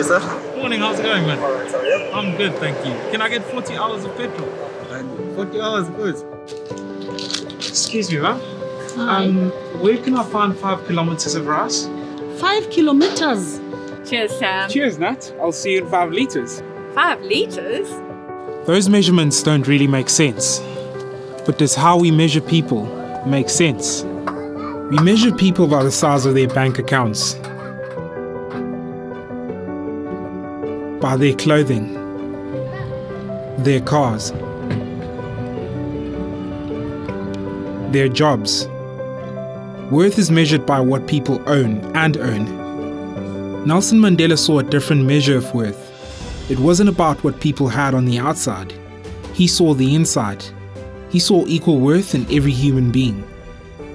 you, sir. Morning, how's it going, man? Alright, sir. Yeah. I'm good, thank you. Can I get 40 hours of petrol? 40 hours, good. Excuse me, ma'am. Um, where can I find five kilometers of rice? Five kilometers. Cheers, Sam. Cheers, Nat. I'll see you in five liters. Five liters? Those measurements don't really make sense. But does how we measure people make sense? We measure people by the size of their bank accounts, by their clothing, their cars, their jobs. Worth is measured by what people own and earn. Nelson Mandela saw a different measure of worth. It wasn't about what people had on the outside. He saw the inside. He saw equal worth in every human being.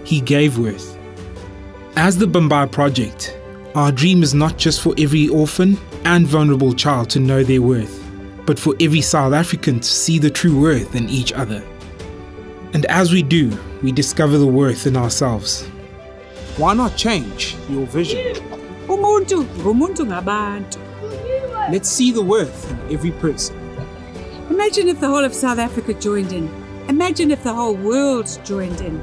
He gave worth. As the Bhambayi Project, our dream is not just for every orphan and vulnerable child to know their worth, but for every South African to see the true worth in each other. And as we do, we discover the worth in ourselves. Why not change your vision? umuntu ngumuntu ngabantu Let's see the worth in every person. imagine if the whole of south africa joined in imagine if the whole world joined in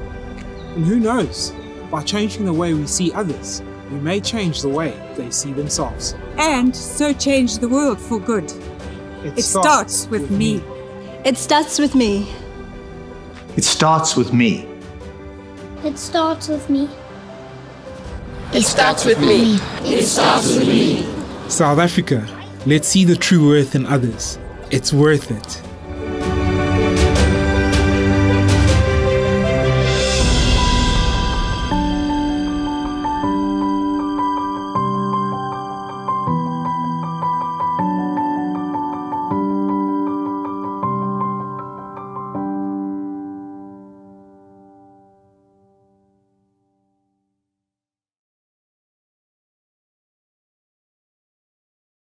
And who knows, by changing the way we see others, we may change the way they see themselves. and so change the world for good it starts with me It starts with me. It starts with me. It starts with me. It starts with me. It starts with me. South Africa, let's see the true worth in others. It's worth it.